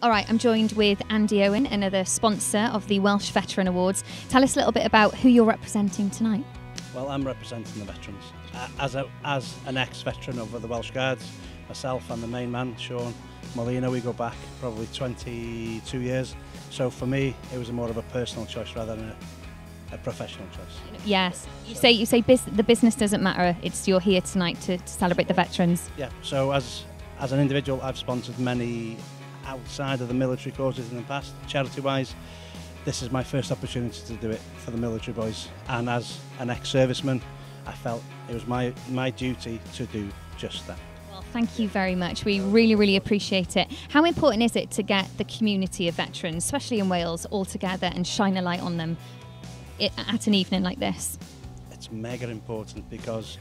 All right, I'm joined with Andy Owen, another sponsor of the Welsh Veteran Awards. Tell us a little bit about who you're representing tonight. Well, I'm representing the veterans. As, a, as an ex-veteran of the Welsh Guards, myself and the main man, Sean Molina, we go back probably 22 years. So for me, it was more of a personal choice rather than a, a professional choice. Yes, you say you say bus- the business doesn't matter. It's you're here tonight to, to celebrate the veterans. Yeah. So as as an individual, I've sponsored many outside of the military causes in the past, charity-wise. This is my first opportunity to do it for the military boys, and as an ex-serviceman, I felt it was my my duty to do just that. Well, thank you very much. We really, really appreciate it. How important is it to get the community of veterans, especially in Wales, all together and shine a light on them at an evening like this? It's mega important because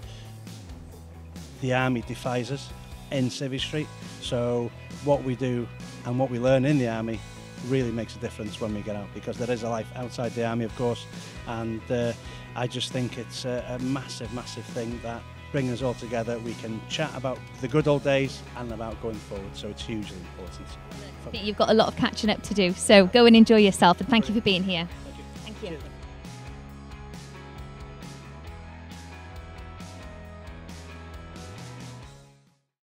the army defies us in Civvy Street. So what we do and what we learn in the army really makes a difference when we get out because there is a life outside the army, of course. And uh, I just think it's a, a massive, massive thing that bringing us all together. We can chat about the good old days and about going forward. So it's hugely important. I think you've got a lot of catching up to do. So go and enjoy yourself, and thank you for being here. Thank you.